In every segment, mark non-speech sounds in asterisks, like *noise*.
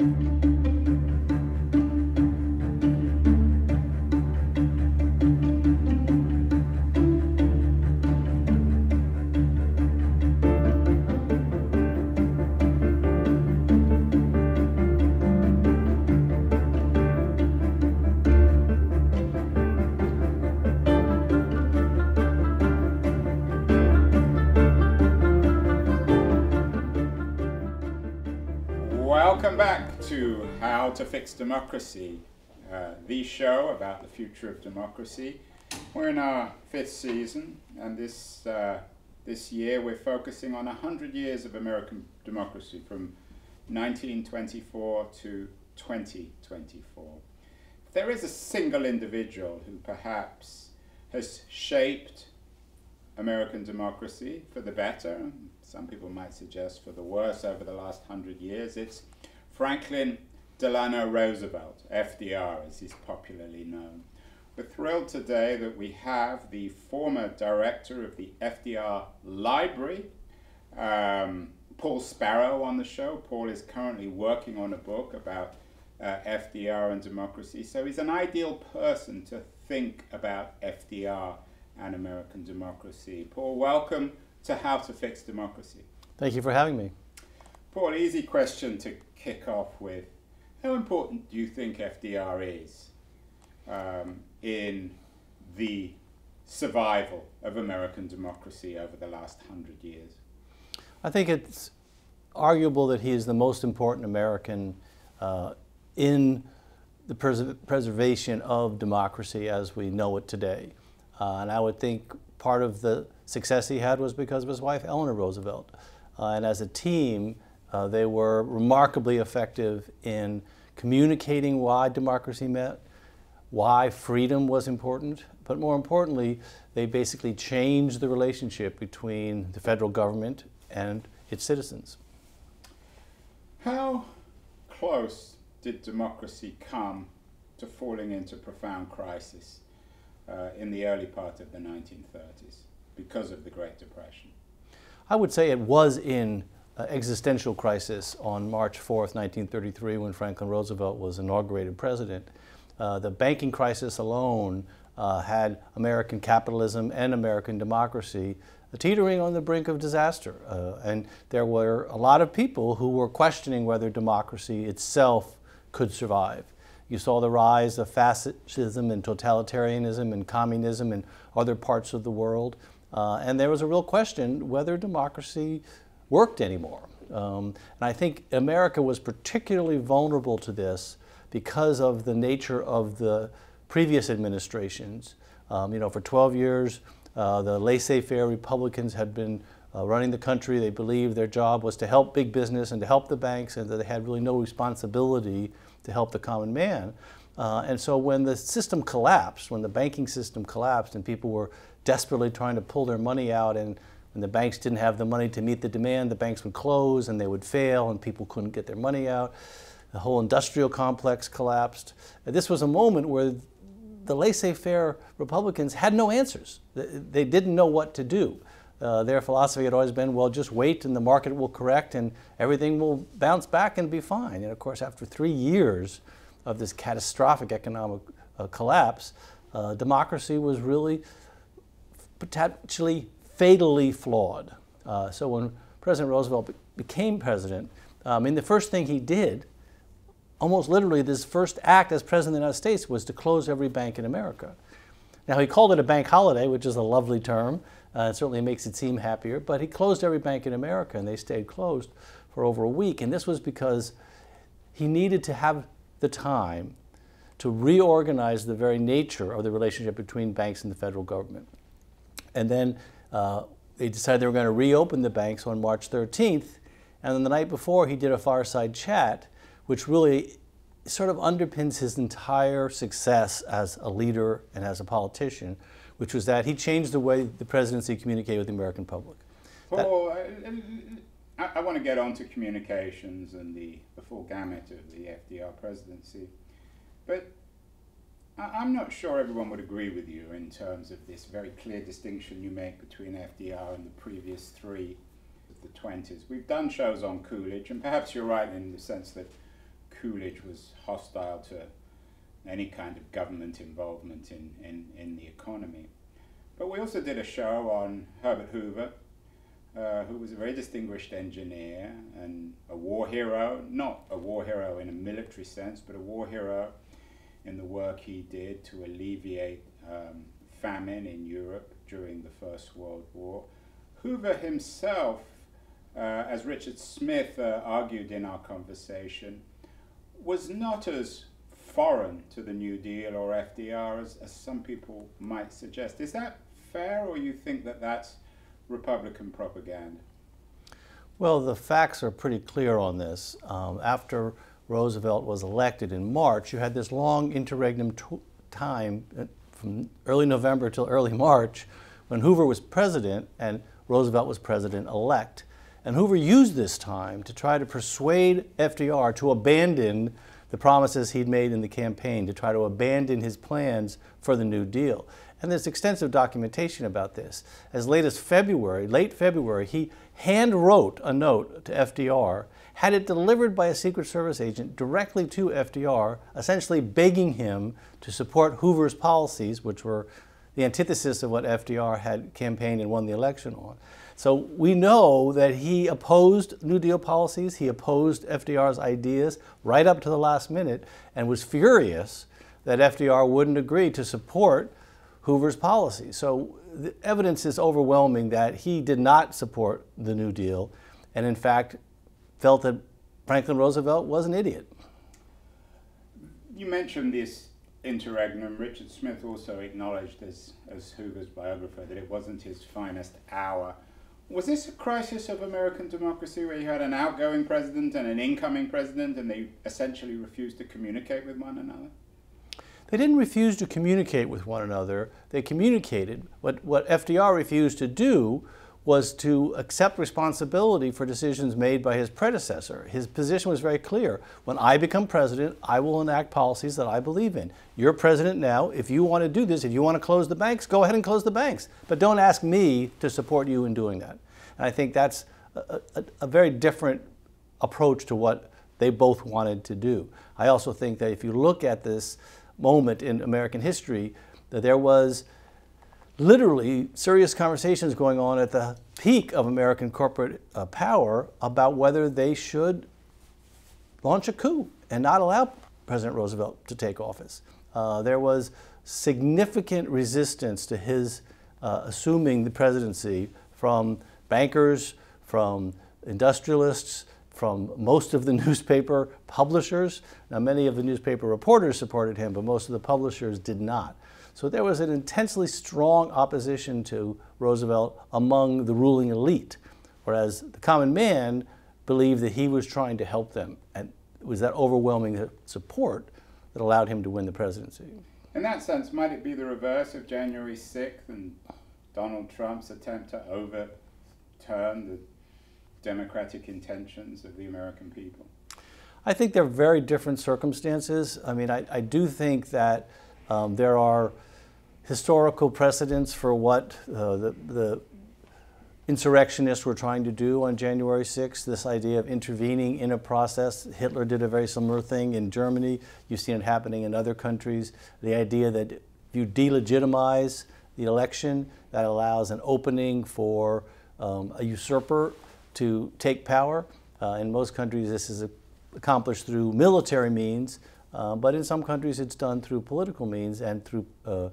Welcome to Fix Democracy, uh, the show about the future of democracy. We're in our fifth season, and this uh, this year we're focusing on 100 years of American democracy from 1924 to 2024. If there is a single individual who perhaps has shaped American democracy for the better, some people might suggest for the worse over the last hundred years. It's Franklin Delano Roosevelt, FDR as he's popularly known. We're thrilled today that we have the former director of the FDR Library, um, Paul Sparrow, on the show. Paul is currently working on a book about uh, FDR and democracy, so he's an ideal person to think about FDR and American democracy. Paul, welcome to How to Fix Democracy. Thank you for having me. Paul, easy question to kick off with. How important do you think FDR is um, in the survival of American democracy over the last hundred years? I think it's arguable that he is the most important American uh, in the pres preservation of democracy as we know it today. Uh, and I would think part of the success he had was because of his wife, Eleanor Roosevelt. Uh, and as a team, uh, they were remarkably effective in communicating why democracy meant, why freedom was important, but more importantly, they basically changed the relationship between the federal government and its citizens. How close did democracy come to falling into profound crisis uh, in the early part of the 1930s? because of the Great Depression? I would say it was in existential crisis on March 4th, 1933, when Franklin Roosevelt was inaugurated president. Uh, the banking crisis alone uh, had American capitalism and American democracy teetering on the brink of disaster. Uh, and there were a lot of people who were questioning whether democracy itself could survive. You saw the rise of fascism and totalitarianism and communism in other parts of the world. Uh, and there was a real question whether democracy worked anymore. Um, and I think America was particularly vulnerable to this because of the nature of the previous administrations. Um, you know, for 12 years, uh, the laissez-faire Republicans had been uh, running the country. They believed their job was to help big business and to help the banks and that they had really no responsibility to help the common man. Uh, and so when the system collapsed, when the banking system collapsed and people were desperately trying to pull their money out and when the banks didn't have the money to meet the demand, the banks would close and they would fail and people couldn't get their money out. The whole industrial complex collapsed. This was a moment where the laissez-faire Republicans had no answers. They didn't know what to do. Uh, their philosophy had always been, well, just wait and the market will correct and everything will bounce back and be fine. And of course, after three years of this catastrophic economic uh, collapse, uh, democracy was really potentially fatally flawed. Uh, so when President Roosevelt be became president, I mean, the first thing he did, almost literally, this first act as president of the United States was to close every bank in America. Now, he called it a bank holiday, which is a lovely term. Uh, it certainly makes it seem happier, but he closed every bank in America, and they stayed closed for over a week. And this was because he needed to have the time to reorganize the very nature of the relationship between banks and the federal government. And then uh, they decided they were going to reopen the banks on March 13th. And then the night before, he did a fireside chat, which really sort of underpins his entire success as a leader and as a politician, which was that he changed the way the presidency communicated with the American public. Paul, I, I, want to get on to communications and the, the full gamut of the FDR presidency. But I'm not sure everyone would agree with you in terms of this very clear distinction you make between FDR and the previous three of the 20s. We've done shows on Coolidge, and perhaps you're right in the sense that Coolidge was hostile to any kind of government involvement in, in, in the economy. But we also did a show on Herbert Hoover, uh, who was a very distinguished engineer and a war hero, not a war hero in a military sense, but a war hero in the work he did to alleviate um, famine in Europe during the First World War. Hoover himself, uh, as Richard Smith uh, argued in our conversation, was not as foreign to the New Deal or FDR as, as some people might suggest. Is that fair, or you think that that's Republican propaganda? Well, the facts are pretty clear on this. Um, after Roosevelt was elected in March, you had this long interregnum time uh, from early November till early March when Hoover was president and Roosevelt was president elect. And Hoover used this time to try to persuade FDR to abandon the promises he'd made in the campaign, to try to abandon his plans for the New Deal. And there's extensive documentation about this. As late as February, late February, he hand wrote a note to FDR, had it delivered by a Secret Service agent directly to FDR, essentially begging him to support Hoover's policies, which were the antithesis of what FDR had campaigned and won the election on. So we know that he opposed New Deal policies, he opposed FDR's ideas right up to the last minute, and was furious that FDR wouldn't agree to support Hoover's policies. So the evidence is overwhelming that he did not support the New Deal, and in fact felt that Franklin Roosevelt was an idiot. You mentioned this interregnum, Richard Smith also acknowledged as, as Hoover's biographer that it wasn't his finest hour. Was this a crisis of American democracy where you had an outgoing president and an incoming president and they essentially refused to communicate with one another? They didn't refuse to communicate with one another. They communicated. What, what FDR refused to do was to accept responsibility for decisions made by his predecessor. His position was very clear. When I become president, I will enact policies that I believe in. You're president now. If you want to do this, if you want to close the banks, go ahead and close the banks. But don't ask me to support you in doing that. And I think that's a, a, a very different approach to what they both wanted to do. I also think that if you look at this moment in American history, that there was literally serious conversations going on at the peak of American corporate uh, power about whether they should launch a coup and not allow President Roosevelt to take office. Uh, there was significant resistance to his uh, assuming the presidency from bankers, from industrialists, from most of the *laughs* newspaper publishers. Now, many of the newspaper reporters supported him, but most of the publishers did not. So there was an intensely strong opposition to Roosevelt among the ruling elite, whereas the common man believed that he was trying to help them. And it was that overwhelming support that allowed him to win the presidency. In that sense, might it be the reverse of January 6th and Donald Trump's attempt to overturn the democratic intentions of the American people? I think they're very different circumstances. I mean, I, I do think that um, there are historical precedents for what uh, the, the insurrectionists were trying to do on January 6th, this idea of intervening in a process. Hitler did a very similar thing in Germany. You've seen it happening in other countries. The idea that you delegitimize the election, that allows an opening for um, a usurper to take power. Uh, in most countries, this is accomplished through military means. Uh, but in some countries, it's done through political means and through uh,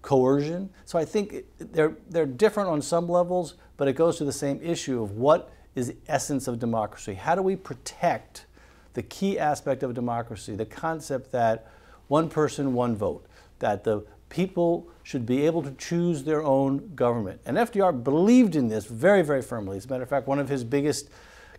coercion. So I think they're, they're different on some levels, but it goes to the same issue of what is the essence of democracy. How do we protect the key aspect of democracy, the concept that one person, one vote, that the people should be able to choose their own government. And FDR believed in this very, very firmly. As a matter of fact, one of his biggest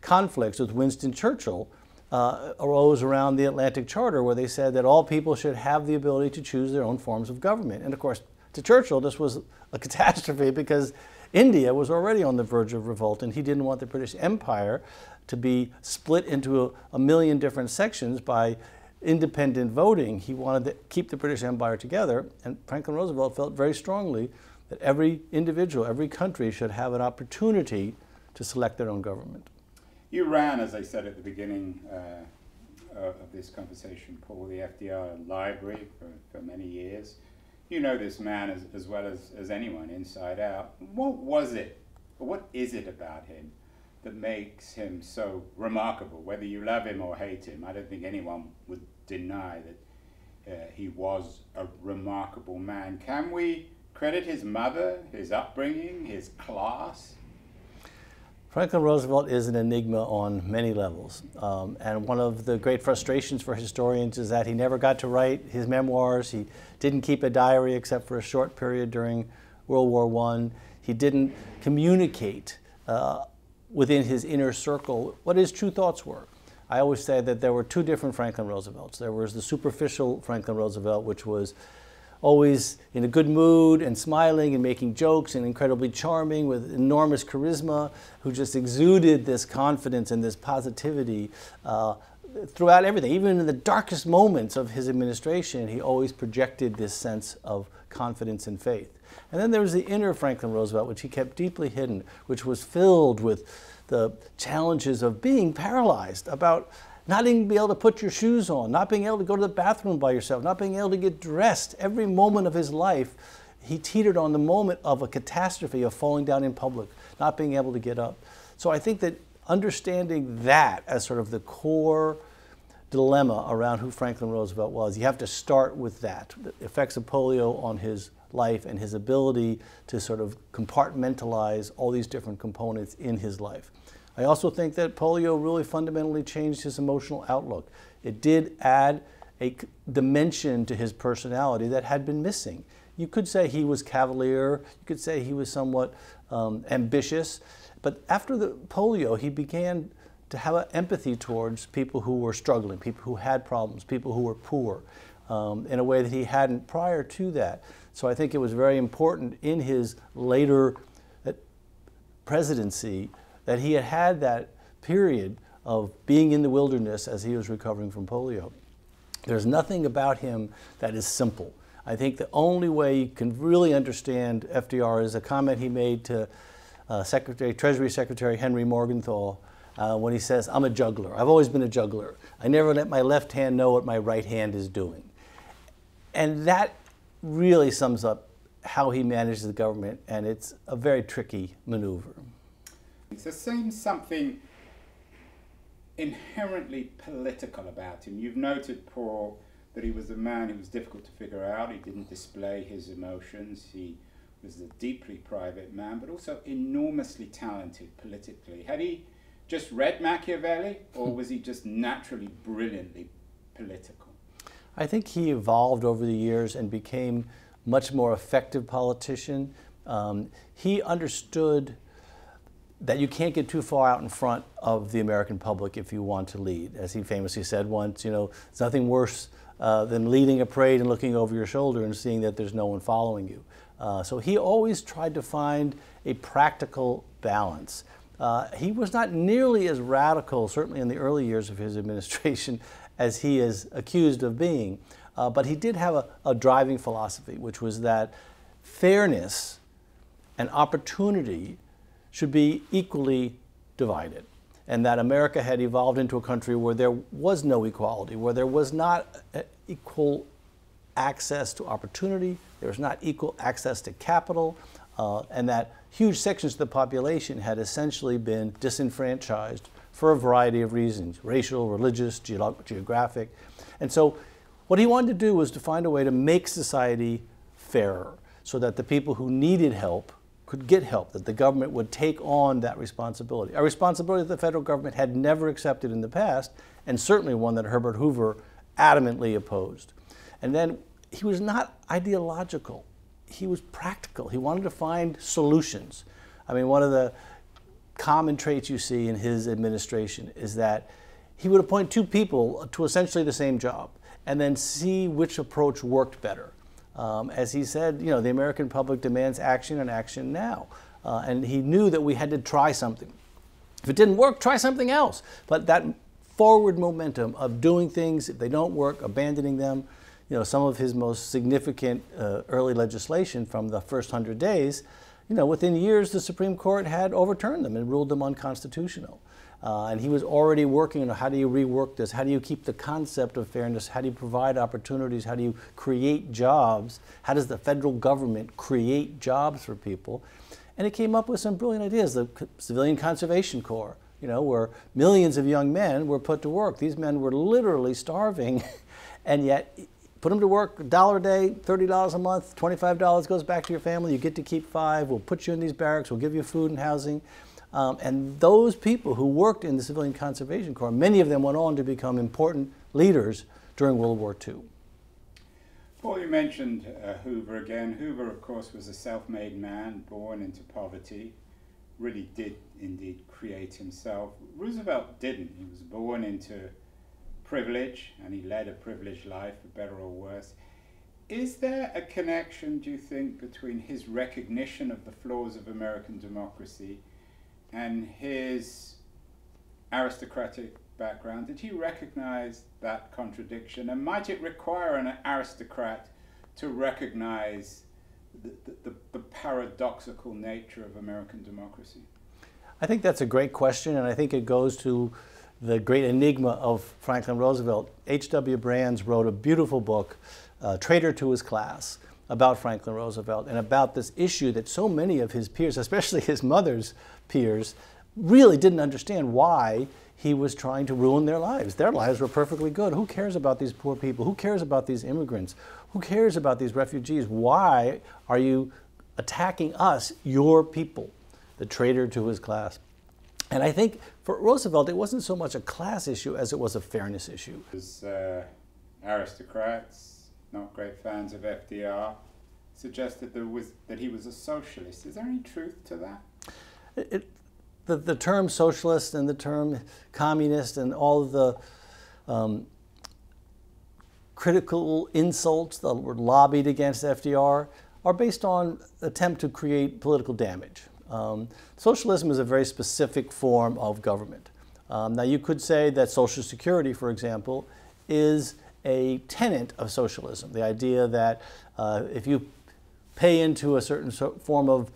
conflicts with Winston Churchill uh, arose around the Atlantic Charter, where they said that all people should have the ability to choose their own forms of government. And of course, to Churchill, this was a *laughs* catastrophe because India was already on the verge of revolt, and he didn't want the British Empire to be split into a, a million different sections by independent voting. He wanted to keep the British Empire together, and Franklin Roosevelt felt very strongly that every individual, every country should have an opportunity to select their own government. You ran, as I said at the beginning, uh, of this conversation, Paul, the FDR library for, for many years. You know this man as, as well as, as anyone inside out. What was it, or what is it about him that makes him so remarkable? Whether you love him or hate him, I don't think anyone would deny that uh, he was a remarkable man. Can we credit his mother, his upbringing, his class? Franklin Roosevelt is an enigma on many levels. Um, and one of the great frustrations for historians is that he never got to write his memoirs. He didn't keep a diary except for a short period during World War I. He didn't communicate uh, within his inner circle what his true thoughts were. I always say that there were two different Franklin Roosevelts. There was the superficial Franklin Roosevelt, which was always in a good mood and smiling and making jokes and incredibly charming with enormous charisma, who just exuded this confidence and this positivity uh, throughout everything. Even in the darkest moments of his administration, he always projected this sense of confidence and faith. And then there was the inner Franklin Roosevelt, which he kept deeply hidden, which was filled with the challenges of being paralyzed, about not even being able to put your shoes on, not being able to go to the bathroom by yourself, not being able to get dressed. Every moment of his life, he teetered on the moment of a catastrophe of falling down in public, not being able to get up. So I think that understanding that as sort of the core dilemma around who Franklin Roosevelt was, you have to start with that the effects of polio on his life and his ability to sort of compartmentalize all these different components in his life. I also think that polio really fundamentally changed his emotional outlook. It did add a dimension to his personality that had been missing. You could say he was cavalier, you could say he was somewhat um, ambitious, but after the polio, he began to have empathy towards people who were struggling, people who had problems, people who were poor, um, in a way that he hadn't prior to that. So I think it was very important in his later uh, presidency that he had had that period of being in the wilderness as he was recovering from polio. There's nothing about him that is simple. I think the only way you can really understand FDR is a comment he made to uh, Secretary, Treasury Secretary Henry Morgenthau uh, when he says, I'm a juggler. I've always been a juggler. I never let my left hand know what my right hand is doing. And that really sums up how he manages the government, and it's a very tricky maneuver. There seems something inherently political about him. You've noted, Paul, that he was a man who was difficult to figure out. He didn't display his emotions. He was a deeply private man, but also enormously talented politically. Had he just read Machiavelli, or was he just naturally brilliantly political? I think he evolved over the years and became much more effective politician. Um, he understood that you can't get too far out in front of the American public if you want to lead. As he famously said once, you know, it's nothing worse uh, than leading a parade and looking over your shoulder and seeing that there's no one following you. Uh, so he always tried to find a practical balance. Uh, he was not nearly as radical, certainly in the early years of his *laughs* administration, as he is accused of being. Uh, but he did have a, a driving philosophy, which was that fairness and opportunity should be equally divided. And that America had evolved into a country where there was no equality, where there was not equal access to opportunity, there was not equal access to capital, uh, and that huge sections of the population had essentially been disenfranchised for a variety of reasons racial, religious, ge geographic. And so, what he wanted to do was to find a way to make society fairer so that the people who needed help could get help, that the government would take on that responsibility. A responsibility that the federal government had never accepted in the past, and certainly one that Herbert Hoover adamantly opposed. And then he was not ideological, he was practical. He wanted to find solutions. I mean, one of the common traits you see in his administration is that he would appoint two people to essentially the same job and then see which approach worked better. Um, as he said, you know, the American public demands action and action now. Uh, and he knew that we had to try something. If it didn't work, try something else. But that forward momentum of doing things, if they don't work, abandoning them, you know, some of his most significant uh, early legislation from the first hundred days, you know, within years the Supreme Court had overturned them and ruled them unconstitutional. Uh, and he was already working on how do you rework this? How do you keep the concept of fairness? How do you provide opportunities? How do you create jobs? How does the federal government create jobs for people? And he came up with some brilliant ideas. The Civilian Conservation Corps, you know, where millions of young men were put to work. These men were literally starving, *laughs* and yet put them to work, a dollar a day, $30 a month, $25 goes back to your family, you get to keep five, we'll put you in these barracks, we'll give you food and housing. Um, and those people who worked in the Civilian Conservation Corps, many of them went on to become important leaders during World War II. Paul, you mentioned uh, Hoover again. Hoover, of course, was a self made man born into poverty, really did indeed create himself. Roosevelt didn't. He was born into privilege and he led a privileged life, for better or worse. Is there a connection, do you think, between his recognition of the flaws of American democracy and his aristocratic background, did he recognize that contradiction? And might it require an aristocrat to recognize the, the, the, paradoxical nature of American democracy? I think that's a great question, and I think it goes to the great enigma of Franklin Roosevelt. H.W. Brands wrote a beautiful book, uh, Traitor to His Class, about Franklin Roosevelt and about this issue that so many of his peers, *laughs* especially his mother's peers, really didn't understand why he was trying to ruin their lives. Their lives were perfectly good. Who cares about these poor people? Who cares about these immigrants? Who cares about these refugees? Why are you attacking us, your people? The traitor to his class. And I think for Roosevelt, it wasn't so much a class issue as it was a fairness issue. Was, uh, aristocrats, not great fans of FDR, suggested there was, that he was a socialist. Is there any truth to that? It, the, the term socialist and the term communist and all of the um, critical insults that were lobbied against FDR are based on attempt to create political damage. Um, socialism is a very specific form of government. Um, now you could say that Social Security, for example, is a tenet of socialism, the idea that uh, if you pay into a certain form of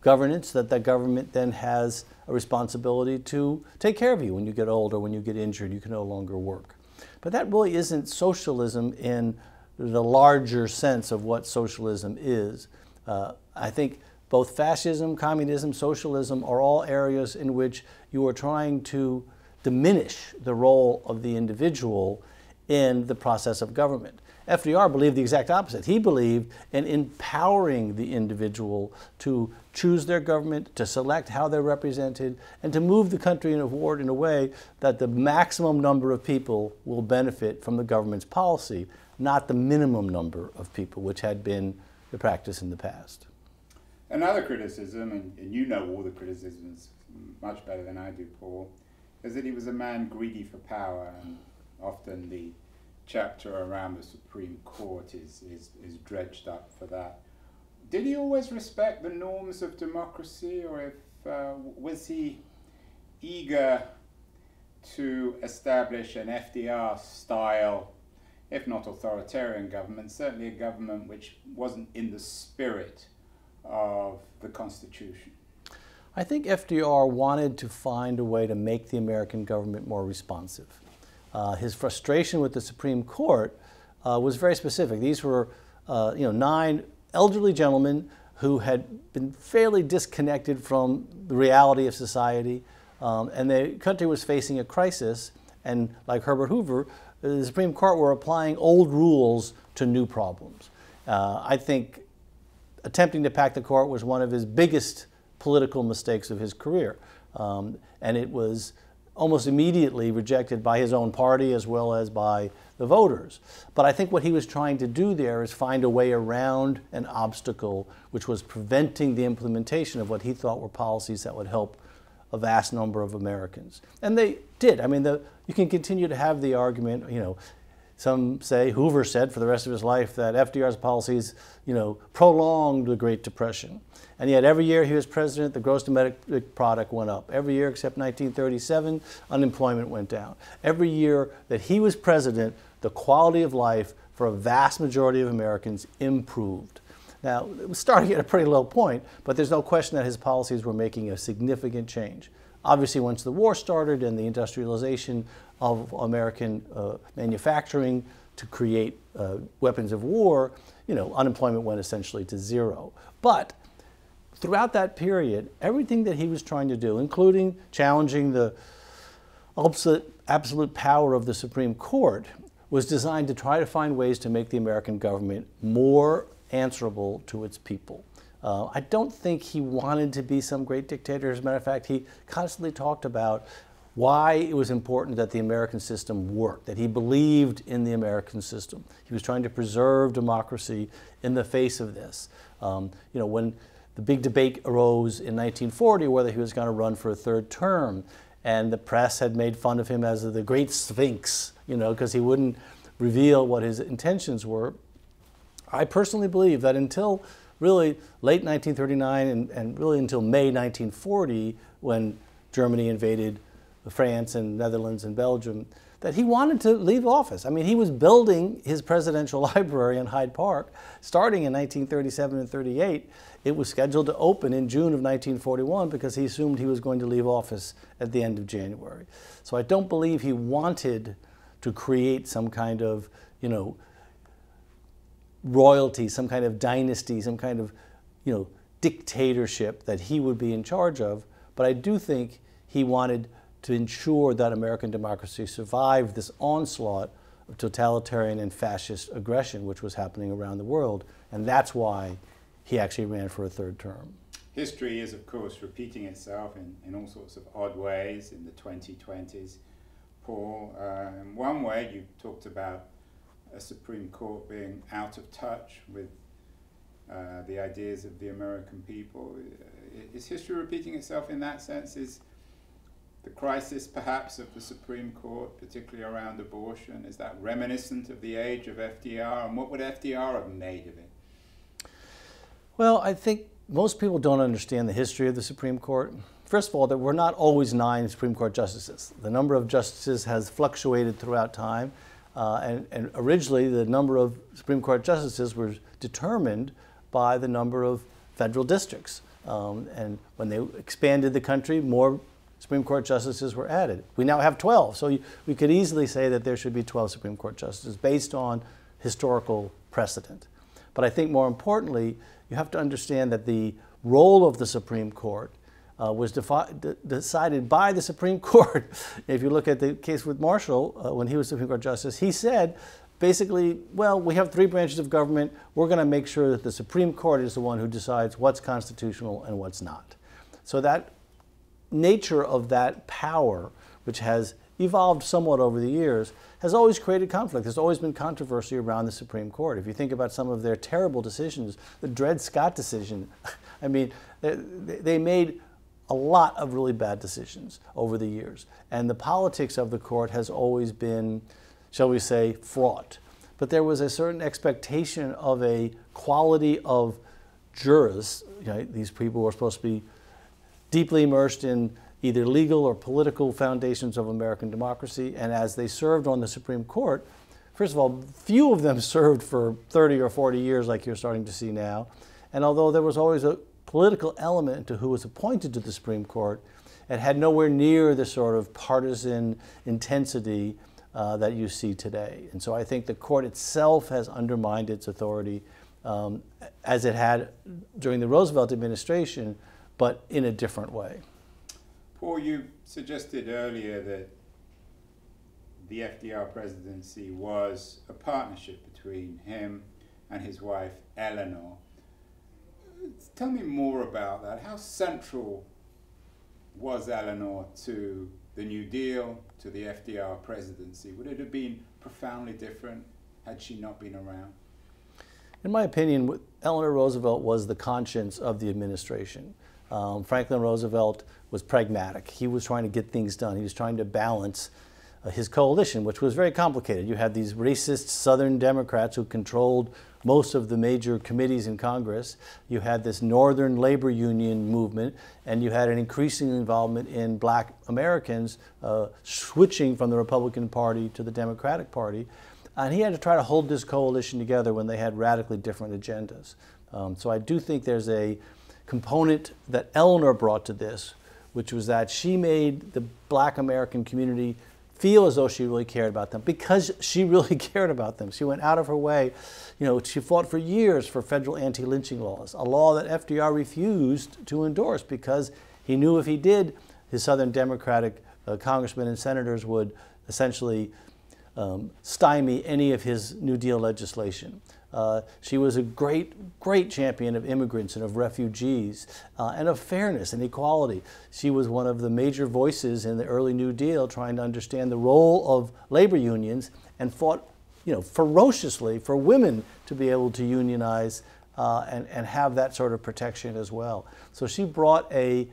governance, that that government then has a responsibility to take care of you when you get old or when you get injured, you can no longer work. But that really isn't socialism in the larger sense of what socialism is. Uh, I think both fascism, communism, socialism are all areas in which you are trying to diminish the role of the individual in the process of government. FDR believed the exact opposite. He believed in empowering the individual to choose their government, to select how they're represented, and to move the country forward in a way that the maximum number of people will benefit from the government's policy, not the minimum number of people, which had been the practice in the past. Another criticism, and, and you know all the criticisms much better than I do, Paul, is that he was a man greedy for power and often the chapter around the Supreme Court is, is, is dredged up for that. Did he always respect the norms of democracy, or if uh, was he eager to establish an FDR style, if not authoritarian government, certainly a government which wasn't in the spirit of the Constitution? I think FDR wanted to find a way to make the American government more responsive. Uh, his frustration with the Supreme Court uh, was very specific. These were, uh, you know, nine elderly gentlemen who had been fairly disconnected from the reality of society, um, and the country was facing a crisis. And like Herbert Hoover, the Supreme Court were applying old rules to new problems. Uh, I think attempting to pack the court was one of his biggest political mistakes of his career, um, and it was almost immediately rejected by his own party as well as by the voters. But I think what he was trying to do there is find a way around an obstacle which was preventing the implementation of what he thought were policies that would help a vast number of Americans. And they did. I mean, the, you can continue to have the argument, you know, some say Hoover said for the rest of his life that FDR's policies, you know, prolonged the Great Depression. And yet every year he was president, the gross domestic product went up. Every year except 1937, unemployment went down. Every year that he was president, the quality of life for a vast majority of Americans improved. Now, it was starting at a pretty low point, but there's no question that his policies were making a significant change. Obviously, once the war started and the industrialization of American uh, manufacturing to create uh, weapons of war, you know, unemployment went essentially to zero. But throughout that period, everything that he was trying to do, including challenging the absolute, power of the Supreme Court, was designed to try to find ways to make the American government more answerable to its people. Uh, I don't think he wanted to be some great dictator. As a matter of fact, he constantly talked about why it was important that the American system worked, that he believed in the American system. He was trying to preserve democracy in the face of this. Um, you know, when the big debate arose in 1940 whether he was going to run for a third term, and the press had made fun of him as the great sphinx, you know, because he wouldn't reveal what his intentions were. I personally believe that until really late 1939 and, and really until May 1940, when Germany invaded France and Netherlands and Belgium, that he wanted to leave office. I mean, he was building his presidential *laughs* library in Hyde Park starting in 1937 and 38. It was scheduled to open in June of 1941 because he assumed he was going to leave office at the end of January. So I don't believe he wanted to create some kind of, you know, royalty, some kind of dynasty, some kind of, you know, dictatorship that he would be in charge of. But I do think he wanted to ensure that American democracy survived this onslaught of totalitarian and fascist aggression which was happening around the world. And that's why he actually ran for a third term. History is, of course, repeating itself in, in all sorts of odd ways in the 2020s. Paul, uh, in one way, you talked about a Supreme Court being out of touch with uh, the ideas of the American people. Is history repeating itself in that sense? Is the crisis perhaps of the Supreme Court, particularly around abortion, is that reminiscent of the age of FDR? And what would FDR have made of it? Well, I think most people don't understand the history of the Supreme Court. First of all, there were not always nine Supreme Court justices. The number of justices has fluctuated throughout time. Uh, and, and, originally, the number of Supreme Court justices was determined by the number of federal districts. Um, and when they expanded the country, more Supreme Court justices were added. We now have 12, so we could easily say that there should be 12 Supreme Court justices based on historical precedent. But I think more importantly, you have to understand that the role of the Supreme Court uh, was decided by the Supreme *laughs* Court. if you look at the case with Marshall, uh, when he was Supreme Court Justice, he said basically, well, we have three branches of government. We're going to make sure that the Supreme Court is the one who decides what's constitutional and what's not. So that nature of that power, which has evolved somewhat over the years, has always created conflict. There's always been controversy around the Supreme Court. If you think about some of their terrible decisions, the Dred Scott decision, *laughs* I mean, they, made a lot of really bad decisions over the years. And the politics of the court has always been, shall we say, fraught. But there was a certain expectation of a quality of jurists. You know, these people were supposed to be deeply immersed in either legal or political foundations of American democracy. And as they served on the Supreme Court, first of all, few of them *laughs* served for 30 or 40 years like you're starting to see now. And although there was always a political element to who was appointed to the Supreme Court, it had nowhere near the sort of partisan intensity uh, that you see today. And so I think the court itself has undermined its authority um, as it had during the Roosevelt administration, but in a different way. Paul, you suggested earlier that the FDR presidency was a partnership between him and his wife Eleanor. Tell me more about that. How central was Eleanor to the New Deal, to the FDR presidency? Would it have been profoundly different had she not been around? In my opinion, Eleanor Roosevelt was the conscience of the administration. Um, Franklin Roosevelt was pragmatic. He was trying to get things done. He was trying to balance uh, his coalition, which was very complicated. You had these racist Southern Democrats who controlled most of the major committees in Congress. You had this Northern labor union movement, and you had an increasing involvement in black Americans uh, switching from the Republican Party to the Democratic Party. And he had to try to hold this coalition together when they had radically different agendas. Um, so I do think there's a component that Eleanor brought to this, which was that she made the black American community feel as though she really cared about them because she *laughs* really cared about them. She went out of her way. You know, she fought for years for federal anti-lynching laws, a law that FDR refused to endorse because he knew if he did, his Southern Democratic uh, congressmen and senators would essentially um, stymie any of his New Deal legislation. Uh, she was a great, great champion of immigrants and of refugees uh, and of fairness and equality. She was one of the major voices in the early New Deal trying to understand the role of labor unions and fought you know, ferociously for women to be able to unionize uh, and, and have that sort of protection as well. So she brought a,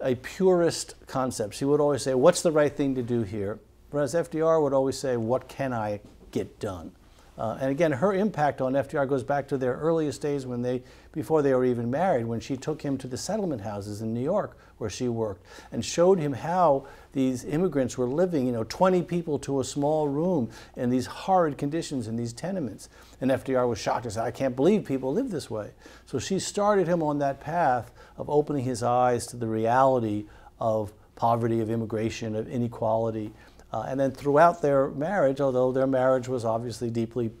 a purist concept. She would always say, what's the right thing to do here? Whereas FDR would always say, what can I get done? Uh, and again, her impact on FDR goes back to their earliest days when they, before they were even married, when she took him to the settlement houses in New York where she worked and showed him how these immigrants were living, you know, 20 people to a small room in these horrid conditions in these tenements. And FDR was shocked and said, I can't believe people live this way. So she started him on that path of opening his eyes to the reality of poverty, of immigration, of inequality, uh, and then throughout their marriage, although their marriage was obviously deeply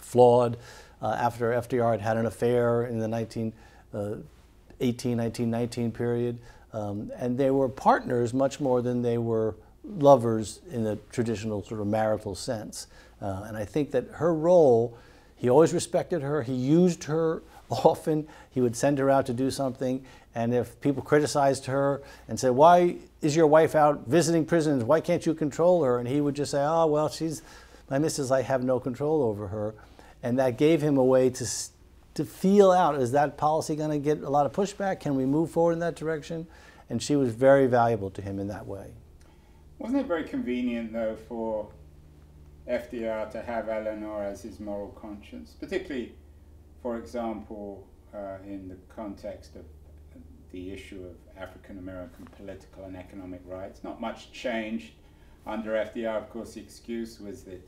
flawed, uh, after FDR had had an affair in the 1918, 1919 uh, period, um, and they were partners much more than they were lovers in the traditional sort of marital sense. Uh, and I think that her role, he always respected her, he used her *laughs* often. He would send her out to do something, and if people criticized her and said, Why is your wife out visiting prisons? Why can't you control her? And he would just say, Oh, well, she's my missus, I have no control over her. And that gave him a way to, to feel out is that policy going to get a lot of pushback? Can we move forward in that direction? And she was very valuable to him in that way. Wasn't it very convenient, though, for FDR to have Eleanor as his moral conscience, particularly for example, uh, in the context of the issue of African American political and economic rights, not much changed under FDR. Of course, the excuse was that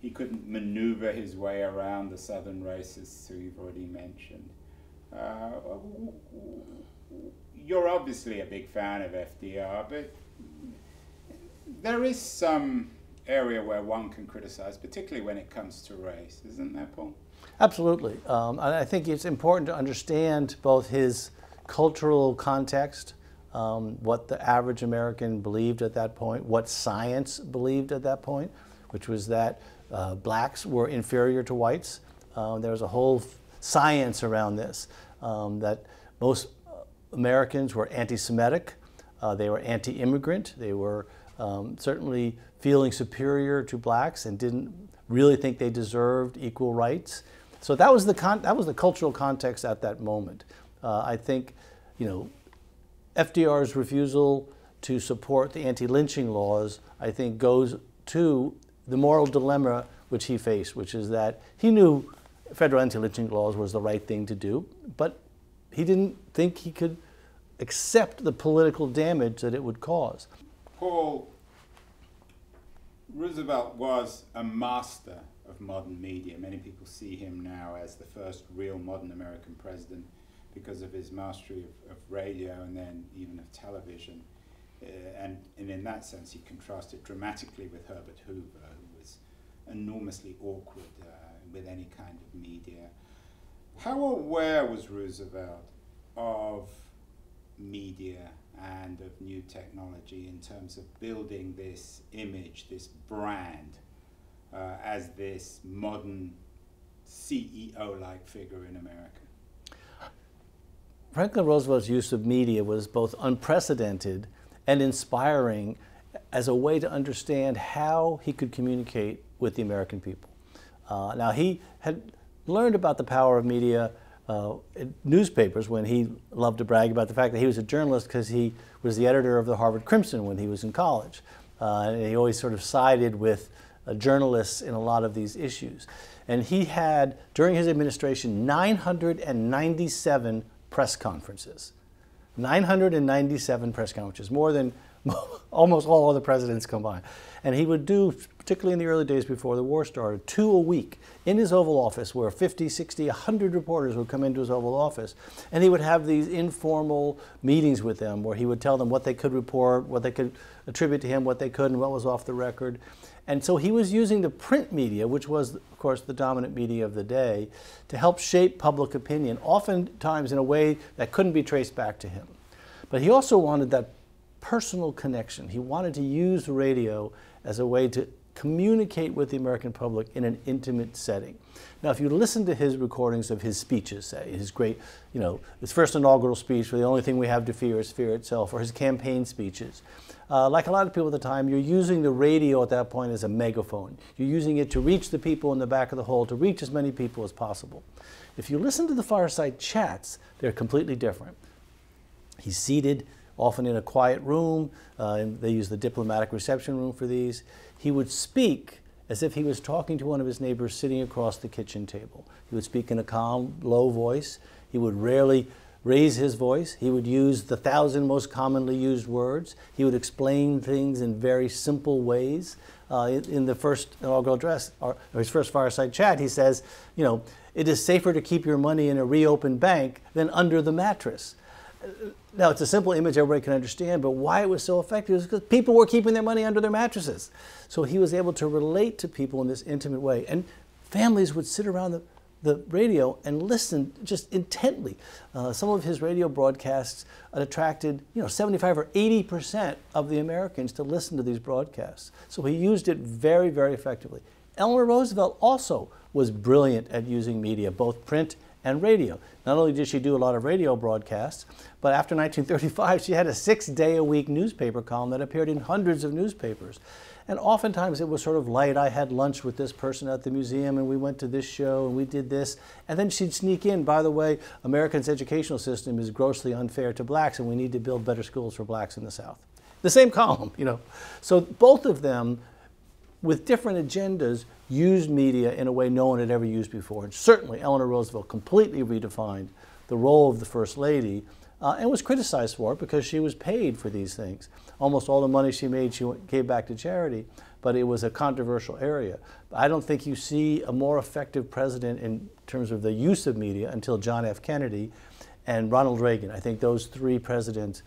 he couldn't maneuver his way around the southern racists who you've already mentioned. Uh, you're obviously a big fan of FDR, but there is some area where one can criticize, particularly when it comes to race, isn't there, Paul? Absolutely. Um, I think it's important to understand both his cultural context, um, what the average American believed at that point, what science believed at that point, which was that uh, blacks were inferior to whites. Um, there was a whole science around this, um, that most Americans were anti Semitic, uh, they were anti immigrant, they were um, certainly feeling superior to blacks and didn't really think they deserved equal rights. So that was the con- that was the cultural context at that moment. Uh, I think, you know, FDR's refusal to support the anti-lynching laws, I think, goes to the moral dilemma which he faced, which is that he knew federal anti-lynching laws was the right thing to do, but he didn't think he could accept the political damage that it would cause. Paul, Roosevelt was a master of modern media. Many people see him now as the first real modern American president because of his mastery of, of radio and then even of television. Uh, and, and in that sense, he contrasted dramatically with Herbert Hoover, who was enormously awkward uh, with any kind of media. How aware was Roosevelt of media and of new technology in terms of building this image, this brand uh, as this modern CEO like figure in America? Franklin Roosevelt's use of media was both unprecedented and inspiring as a way to understand how he could communicate with the American people. Uh, now, he had learned about the power of media uh, newspapers when he loved to brag about the fact that he was a journalist because he was the editor of the Harvard Crimson when he was in college. Uh, and he always sort of sided with journalists in a lot of these issues. And he had, during his administration, 997 press conferences. 997 press conferences, more than *laughs* almost all other presidents combined. And he would do particularly in the early days before the war started, two a week in his Oval Office where 50, 60, 100 reporters would come into his Oval Office. And he would have these informal meetings with them where he would tell them what they could report, what they could attribute to him, what they could, and what was off the record. And so he was using the print media, which was, of course, the dominant media of the day, to help shape public opinion, oftentimes in a way that couldn't be traced back to him. But he also wanted that personal connection. He wanted to use radio as a way to communicate with the American public in an intimate setting. Now, if you listen to his recordings of his speeches, say, his great, you know, his first inaugural speech, where the only thing we have to fear is fear itself, or his campaign speeches, uh, like a lot of people at the time, you're using the radio at that point as a megaphone. You're using it to reach the people in the back of the hall, to reach as many people as possible. If you listen to the fireside chats, they're completely different. He's seated often in a quiet room. Uh, they use the diplomatic reception room for these. He would speak as if he was talking to one of his neighbors sitting across the kitchen table. He would speak in a calm, low voice. He would rarely raise his voice. He would use the thousand most commonly used words. He would explain things in very simple ways. Uh, in, the first inaugural address, or his first fireside chat, he says, you know, it is safer to keep your money in a reopened bank than under the mattress. Now, it's a simple image everybody can understand, but why it was so effective is because people were keeping their money under their mattresses. So he was able to relate to people in this intimate way. And families would sit around the, the radio and listened just intently. Uh, some of his radio broadcasts attracted, you know, 75 or 80 percent of the Americans to listen to these broadcasts. So he used it very, very effectively. Eleanor Roosevelt also was brilliant at using media, both print and radio. Not only did she do a lot of radio broadcasts, but after 1935, she had a six day a week newspaper column that appeared in hundreds of newspapers. And oftentimes it was sort of light. I had lunch with this person at the museum, and we went to this show, and we did this. And then she'd sneak in, by the way, America's educational system is grossly unfair to blacks, and we need to build better schools for blacks in the South. The same column, you know. So both of them, with different agendas, used media in a way no one had ever used before. And certainly Eleanor Roosevelt completely redefined the role of the First Lady uh, and was criticized for it because she was paid for these things. Almost all the money she made she gave back to charity, but it was a controversial area. I don't think you see a more effective president in terms of the use of media until John F. Kennedy and Ronald Reagan. I think those three presidents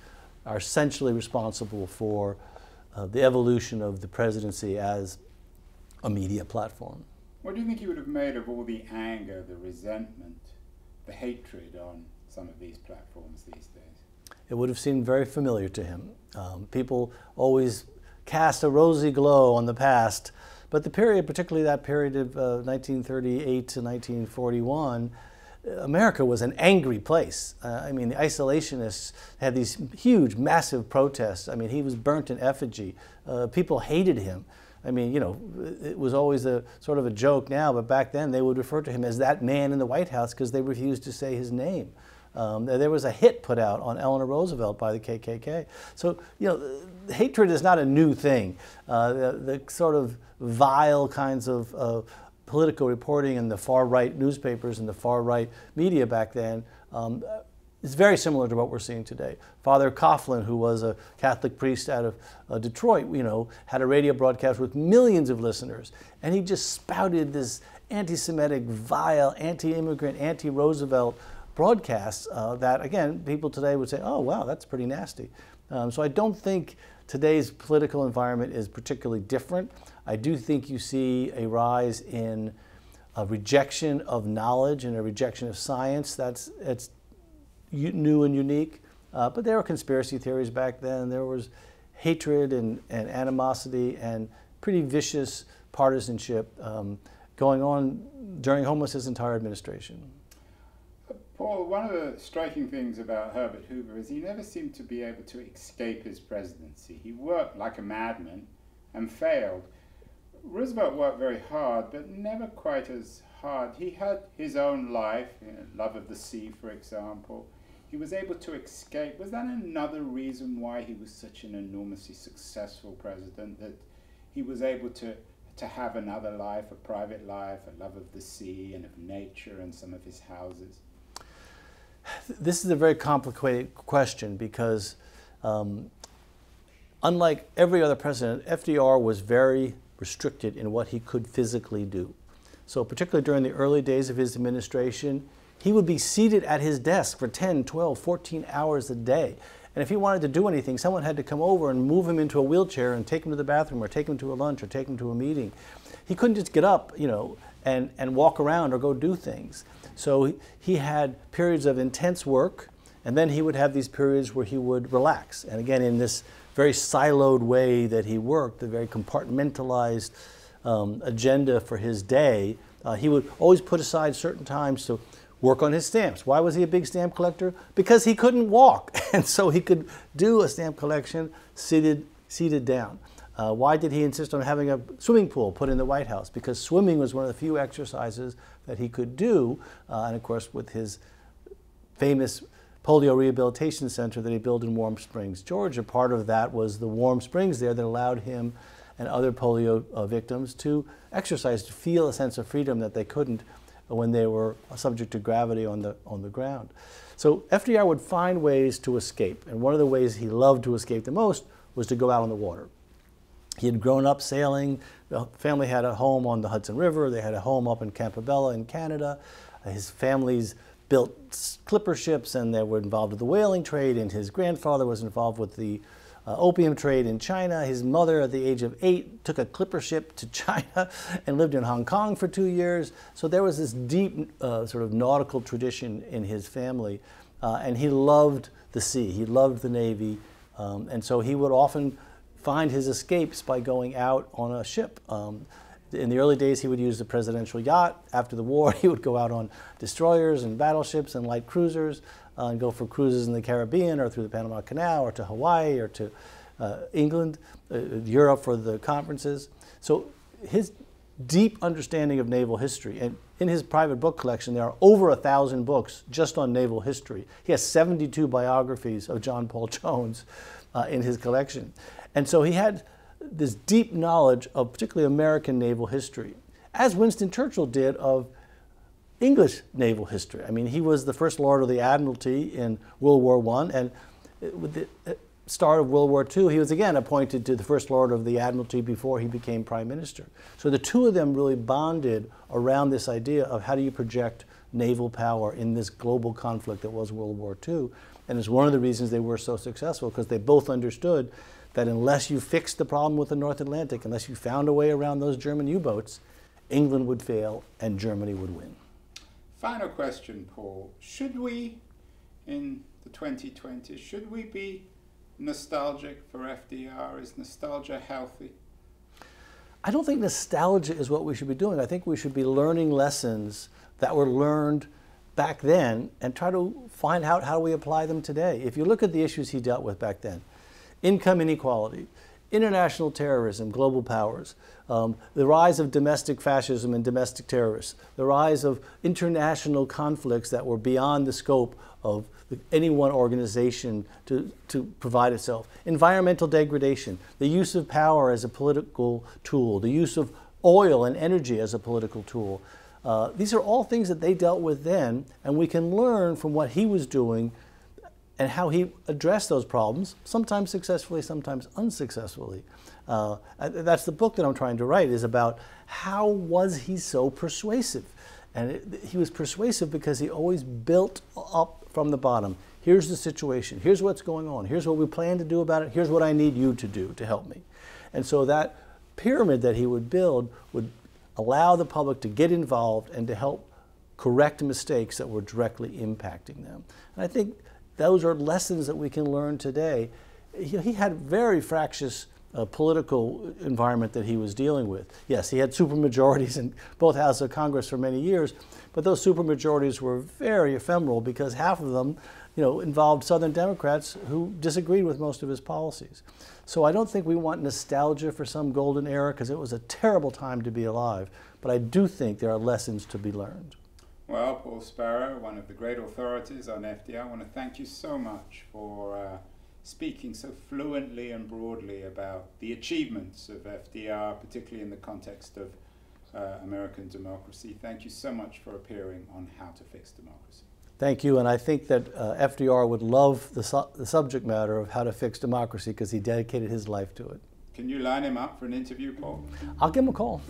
are essentially responsible for uh, the evolution of the presidency as a media platform. What do you think he would have made of all the anger, the resentment, the hatred on some of these platforms these days? It would have seemed very familiar to him. Um, people always cast a rosy glow on the past, but the period, particularly that period of uh, 1938 to 1941, America was an angry place. Uh, I mean, the isolationists had these huge, massive protests. I mean, he was burnt in effigy. Uh, people hated him. I mean, you know, it was always a sort of a joke now, but back then they would refer to him as that man in the White House because they refused to say his name. Um, there was a hit put out on Eleanor Roosevelt by the KKK. So, you know, hatred is not a new thing. Uh, the, the, sort of vile kinds of uh, political reporting in the far right newspapers and the far right media back then um, it's very similar to what we're seeing today. Father Coughlin, who was a Catholic priest out of uh, Detroit, you know, had a radio broadcast with millions of listeners, and he just spouted this anti-Semitic, vile, anti-immigrant, anti-Roosevelt broadcasts uh, that, again, people today would say, "Oh, wow, that's pretty nasty." Um, so I don't think today's political environment is particularly different. I do think you see a rise in a rejection of knowledge and a rejection of science. That's it's new and unique. Uh, but there were conspiracy theories back then. There was hatred and, and animosity and pretty vicious partisanship um, going on during almost entire administration. Paul, one of the striking things about Herbert Hoover is he never seemed to be able to escape his presidency. He worked like a madman and failed. Roosevelt worked very hard, but never quite as hard. He had his own life, you know, love of the sea, for example he was able to escape. Was that another reason why he was such an enormously successful president? That he was able to, to have another life, a private life, a love of the sea and of nature and some of his houses? This is a very complicated question because, um, unlike every other president, FDR was very restricted in what he could physically do. So, particularly during the early days of his administration, he would be seated at his desk for 10, 12, 14 hours a day. And if he wanted to do anything, someone had to come over and move him into a wheelchair and take him to the bathroom or take him to a lunch or take him to a meeting. He couldn't just get up, you know, and, and walk around or go do things. So he had periods of intense work, and then he would have these periods where he would relax. And again, in this very siloed way that he worked, the very compartmentalized um, agenda for his day, uh, he would always put aside certain times to work on his stamps. Why was he a big stamp collector? Because he couldn't walk, *laughs* and so he could do a stamp collection seated, seated down. Uh, why did he insist on having a swimming pool put in the White House? Because swimming was one of the few exercises that he could do, uh, and of course, with his famous polio rehabilitation center that he built in Warm Springs, Georgia, part of that was the warm springs there that allowed him and other polio uh, victims to exercise, to feel a sense of freedom that they couldn't when they were subject to gravity on the, on the ground. So FDR would find ways to escape, and one of the ways he loved to escape the most was to go out on the water. He had grown up sailing. The family had a home on the Hudson River. They had a home up in Campobello in Canada. His family's built clipper ships and they were involved with the whaling trade, and his grandfather was involved with the uh, opium trade in China. His mother, at the age of eight, took a clipper ship to *laughs* China and lived in Hong Kong for two years. So there was this deep uh, sort of nautical tradition in his family. Uh, and he loved the sea, he loved the Navy. Um, and so he would often find his escapes by going out on a ship. Um, in the early days, he would use the presidential yacht. After the war, *laughs* he would go out on destroyers and battleships and light cruisers uh, and go for cruises in the Caribbean or through the Panama Canal or to Hawaii or to uh, England, uh, Europe for the conferences. So his deep understanding of naval history, and in his private book collection, there are over a thousand books just on naval history. He has 72 biographies of John Paul *laughs* Jones uh, in his collection. And so he had this deep knowledge of particularly American naval history, as Winston Churchill did of English naval history. I mean, he was the first Lord of the Admiralty in World War I, and with the uh, start of World War II, he was again appointed to the First Lord of the Admiralty before he became Prime Minister. So the two of them really bonded around this idea of how do you project naval power in this global conflict that was World War II. And it's one of the reasons they were so successful, because they both understood that unless you fixed the problem with the North Atlantic, unless you found a way around those German U boats, England would fail and Germany would win. Final question, Paul. Should we, in the 2020s, should we be nostalgic for FDR? Is nostalgia healthy? I don't think nostalgia is what we should be doing. I think we should be learning lessons that were learned back then and try to find out how we apply them today. If you look at the issues he dealt with back then, income inequality, international terrorism, global powers, um, the rise of domestic fascism and domestic terrorists, the rise of international conflicts that were beyond the scope of any one organization to, to provide itself, environmental degradation, the use of power as a political tool, the use of oil and energy as a political tool. Uh, these are all things that they dealt with then, and we can learn from what he was doing and how he addressed those problems, sometimes successfully, sometimes unsuccessfully. Uh, that's the book that I'm trying to write is about how was he so persuasive? And it, he was persuasive because he always built up from the bottom. Here's the situation. Here's what's going on. Here's what we plan to do about it. Here's what I need you to do to help me. And so that pyramid that he would build would allow the public to get involved and to help correct mistakes that were directly impacting them. And I think those are lessons that we can learn today. He, he had very fractious uh, political environment that he was dealing with. Yes, he had supermajorities in both houses of Congress for many years, but those supermajorities were very ephemeral because half of them, you know, involved Southern Democrats who disagreed with most of his policies. So I don't think we want nostalgia for some golden era because it was a terrible time to be alive, but I do think there are lessons to be learned. Well, Paul Sparrow, one of the great authorities on FDR, I want to thank you so much for uh, speaking so fluently and broadly about the achievements of FDR, particularly in the context of uh, American democracy. Thank you so much for appearing on How to Fix Democracy. Thank you, and I think that uh, FDR would love the, su- the subject matter of how to fix democracy because he dedicated his life to it. Can you line him up for an interview, Paul? I'll give him a call.